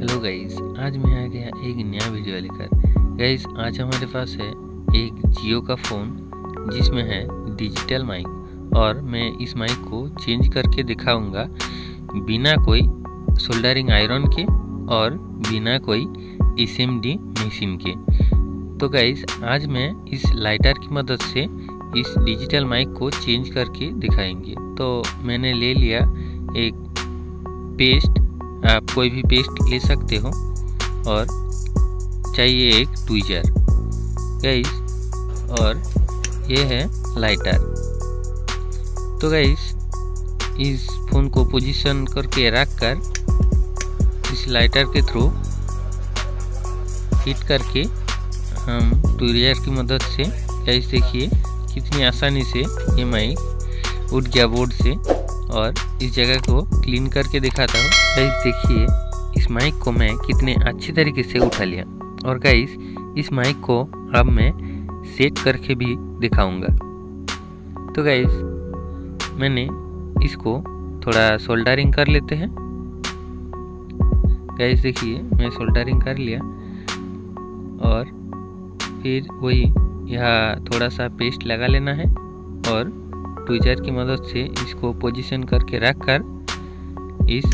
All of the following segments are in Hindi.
हेलो गाइस आज मैं आ गया एक नया वीडियो लेकर गाइस आज हमारे पास है एक जियो का फ़ोन जिसमें है डिजिटल माइक और मैं इस माइक को चेंज करके दिखाऊँगा, बिना कोई सोल्डरिंग आयरन के और बिना कोई SMD मशीन के। तो गाइस आज मैं इस लाइटर की मदद से इस डिजिटल माइक को चेंज करके दिखाएँगे। तो मैंने ले लिया एक पेस्ट आप कोई भी पेस्ट ले सकते हो और चाहिए एक ट्वीजर गाइस और ये है लाइटर तो गाइस इस फ़ोन को पोजीशन करके रख कर इस लाइटर के थ्रू हिट करके हम ट्वीजर की मदद से गाइस देखिए कितनी आसानी से ये माइक उठ गया बोर्ड से। और इस जगह को क्लीन करके दिखाता हूँ। गाइस देखिए, इस माइक को मैं कितने अच्छी तरीके से उठा लिया। और गाइस इस माइक को अब मैं सेट करके भी दिखाऊँगा। तो गाइस मैंने इसको थोड़ा सोल्डरिंग कर लेते हैं। गाइस देखिए, मैं सोल्डरिंग कर लिया। और फिर वही यह थोड़ा सा पेस्ट लगा लेना है। और ट्विजर की मदद से इसको पोजीशन करके रख कर इस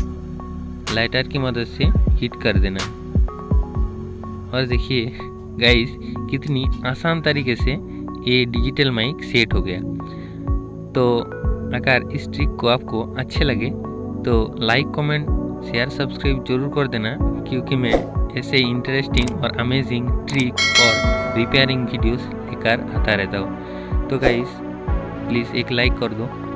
लाइटर की मदद से हीट कर देना। और देखिए गाइस कितनी आसान तरीके से ये डिजिटल माइक सेट हो गया। तो अगर इस ट्रिक को आपको अच्छे लगे तो लाइक कमेंट शेयर सब्सक्राइब ज़रूर कर देना, क्योंकि मैं ऐसे इंटरेस्टिंग और अमेजिंग ट्रिक और रिपेयरिंग वीडियोस लेकर आता रहता हूँ। तो गाइस प्लीज़ एक लाइक कर दो.